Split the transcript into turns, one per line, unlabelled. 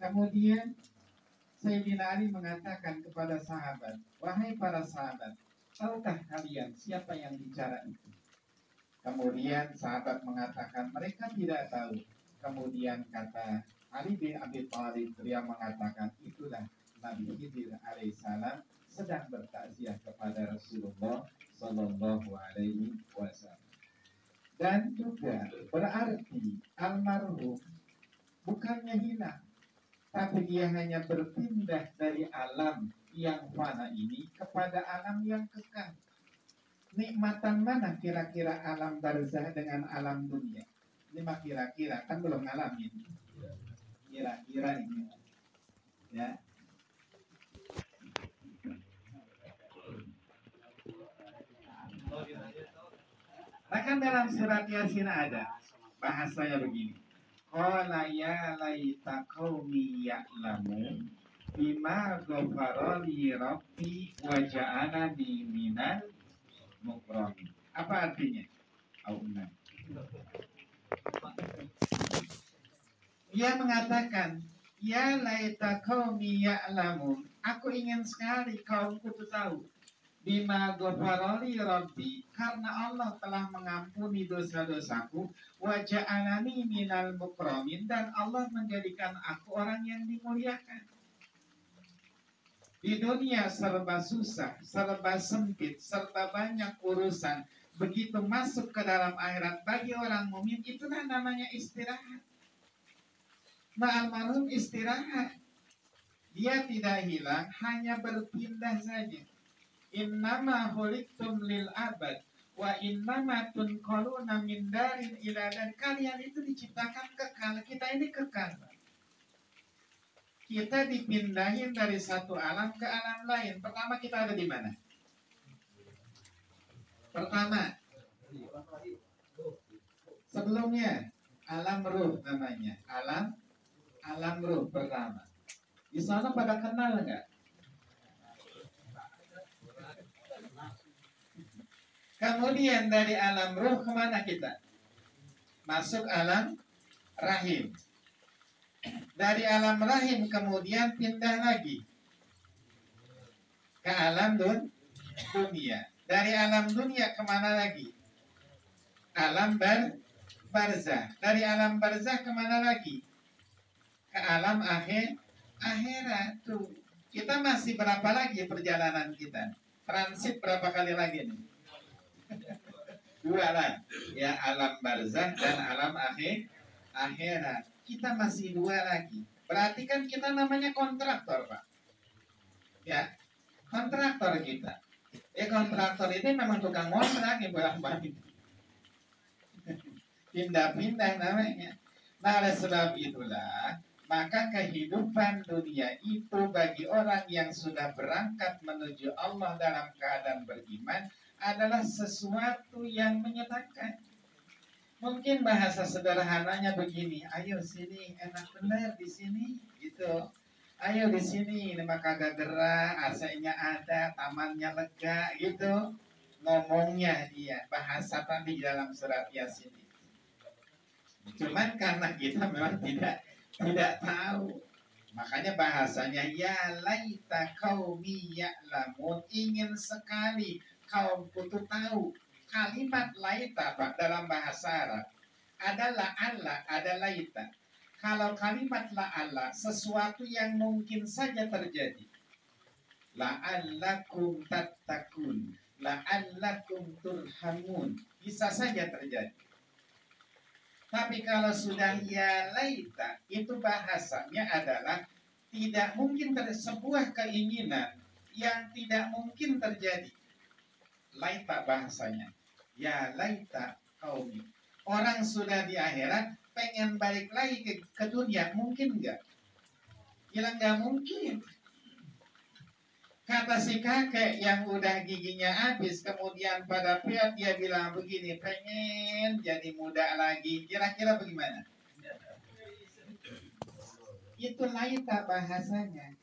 Kemudian Sayyidina Ali mengatakan kepada sahabat, wahai para sahabat, tahukah kalian siapa yang bicara itu? Kemudian sahabat mengatakan mereka tidak tahu. Kemudian kata Ali bin Abi Thalib dia mengatakan itulah Nabi Khidir alaihissalam sedang bertakziah kepada Rasulullah Shallallahu Alaihi Wasallam. Dan juga berarti almarhum bukannya hilang, tapi dia hanya berpindah dari alam yang fana ini kepada alam yang kekal. Nikmatan mana kira-kira alam barzah dengan alam dunia? Ini mah kira-kira kan belum ngalamin. Kira-kira ini. Ya. Nah kan dalam surat Yasin ada bahasanya begini. Qala ya laita qaumi ya'lamun bima ghafara li rabbi wa ja'alani minal mukramin. Apa artinya? Auna. Dia mengatakan, Ya laita qaumi ya'lamun. Aku ingin sekali kaumku itu tahu bima ghafarali rabbi karena Allah telah mengampuni dosa-dosaku wa ja'alani minal mukramin dan Allah menjadikan aku orang yang dimuliakan. Di dunia serba susah serba sempit serba banyak urusan begitu masuk ke dalam akhirat bagi orang mukmin itulah namanya istirahat. Nah almarhum istirahat. Dia tidak hilang hanya berpindah saja innama huliktum lil abad. Wa innama tunqaluna min darin ila. Dan kalian itu diciptakan kekal. Kita ini kekal. Kita dipindahin dari satu alam ke alam lain. Pertama kita ada di mana? Pertama sebelumnya alam ruh namanya. Alam alam ruh pertama. Di sana pada kenal nggak Kemudian dari alam ruh ke mana kita? Masuk alam rahim. Dari alam rahim kemudian pindah lagi ke alam dun dunia. Dari alam dunia ke mana lagi? Alam bar barzah. Dari alam barzah ke mana lagi? Ke alam akhir akhirat tuh. Kita masih berapa lagi perjalanan kita? Transit berapa kali lagi nih? dua lah. Ya alam barzah dan alam akhir akhirat. Kita masih dua lagi. Berarti kan kita namanya kontraktor pak. Ya kontraktor kita. Ya kontraktor ini memang tukang kontrak ya bolak balik pindah-pindah namanya. Nah oleh sebab itulah maka kehidupan dunia itu bagi orang yang sudah berangkat menuju Allah dalam keadaan beriman adalah sesuatu yang menyenangkan. Mungkin bahasa sederhananya begini, ayo sini enak benar di sini gitu. Ayo di sini ini maka kagak gerak, AC-nya ada, tamannya lega gitu. Ngomongnya dia bahasa tadi dalam surat Yasin Cuman karena kita memang tidak tidak tahu Makanya bahasanya ya laita qaumi ya'lamun ingin sekali kaum itu tahu kalimat laita Pak dalam bahasa Arab adalah Allah ada laita. Kalau kalimat la Allah sesuatu yang mungkin saja terjadi. La'allakum tattakun. La'allakum turhamun. Bisa saja terjadi. Tapi kalau sudah ya laita, itu bahasanya adalah tidak mungkin ter sebuah keinginan yang tidak mungkin terjadi laita bahasanya. Ya laita kaumi. Orang sudah di akhirat pengen balik lagi ke, ke dunia mungkin nggak? Bilang nggak mungkin. Kata si kakek yang udah giginya habis, kemudian pada pihak dia bilang begini, pengen jadi muda lagi. Kira-kira bagaimana? Itu laita bahasanya.